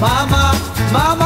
Mama, Mama,